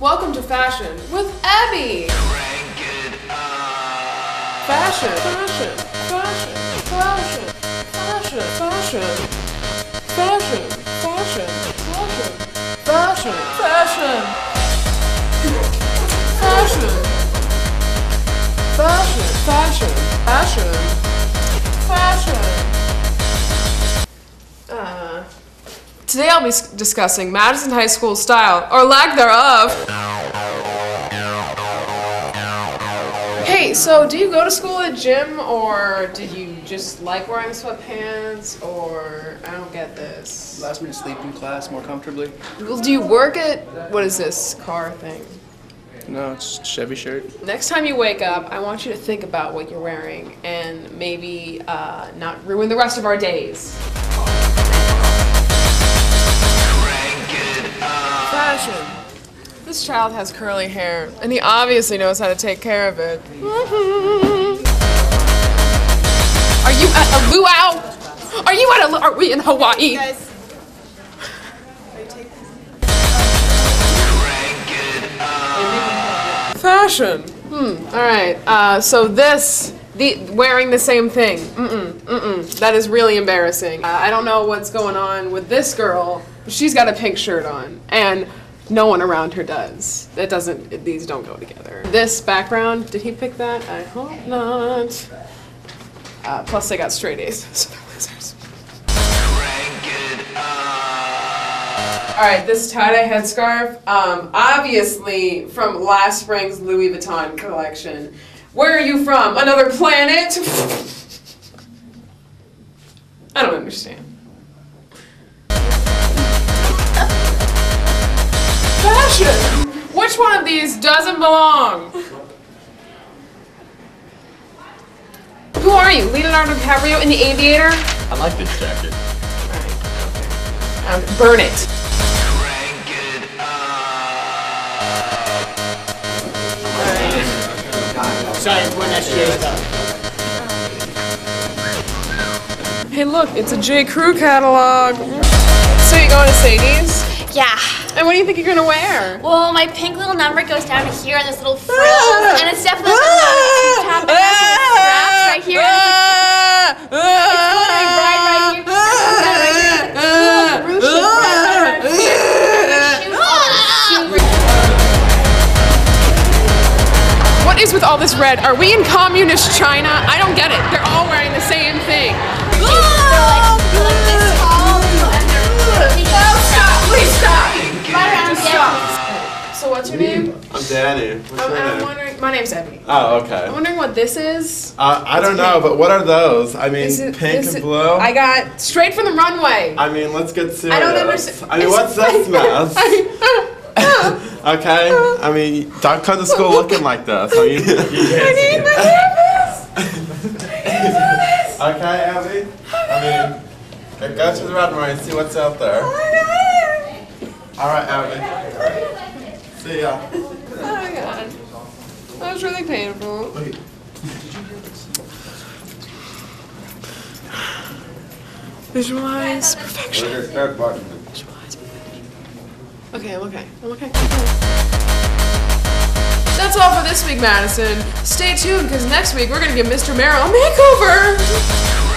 Welcome to Fashion with Ebbie. Fashion, fashion, fashion, fashion, fashion, fashion, fashion, fashion, fashion, fashion, fashion, fashion, fashion, fashion, fashion, today I'll be discussing Madison High School style, or lack thereof. Hey, so do you go to school at gym, or did you just like wearing sweatpants, or I don't get this. Allows me to sleep in class more comfortably. Well, do you work at what is this car thing? No, it's Chevy shirt. Next time you wake up, I want you to think about what you're wearing and maybe uh, not ruin the rest of our days. Fashion. This child has curly hair, and he obviously knows how to take care of it. Are you at a luau? Are you at a? lu- Are we in Hawaii? Fashion. Hmm. All right. Uh, so this, the wearing the same thing. Mm-mm. Mm-mm. That is really embarrassing. Uh, I don't know what's going on with this girl. but She's got a pink shirt on, and no one around her does. It doesn't. These don't go together. This background. Did he pick that? I hope not. Uh, plus, they got straight A's, so they're losers. All right, this tie-dye headscarf, um, obviously from last spring's Louis Vuitton collection. Where are you from? Another planet? I don't understand. Fashion. Which one of these doesn't belong? Who are you? Leonardo DiCaprio in The Aviator? I like this jacket. Um, burn it. Sorry, when that Hey, look, it's a J. Crew catalog. So you going to Sadie's? Yeah. And what do you think you're gonna wear? Well, my pink little number goes down to here, and this little frills, ah! and it's definitely like a low top, and the ah! straps right here. And it's like, ah! it's right, here. It's got it right here. Cool, right What is with all this red? Are we in communist China? I don't get it. They're all wearing the same what's your name? I'm Danny. What's I'm, your I'm name? wondering. My name's Ebony. Oh, okay. I'm wondering what this is. Uh, I don't know, but what are those? I mean, is pink and blue. I got straight from the runway. I mean, let's get serious. I don't understand. I mean, what's this mess? okay. I mean, don't come to school looking like this. I mean, I need my therapist. okay, Ebbie. I mean, go- go to the runway and see what's out there. All right, Ebbie. See ya. Oh my god. That was really painful. Visualize perfection. Visualize perfection. Okay, I'm okay. I'm okay. That's all for this week, Madison. Stay tuned because next week we're gonna give Mr. Merrill a makeover.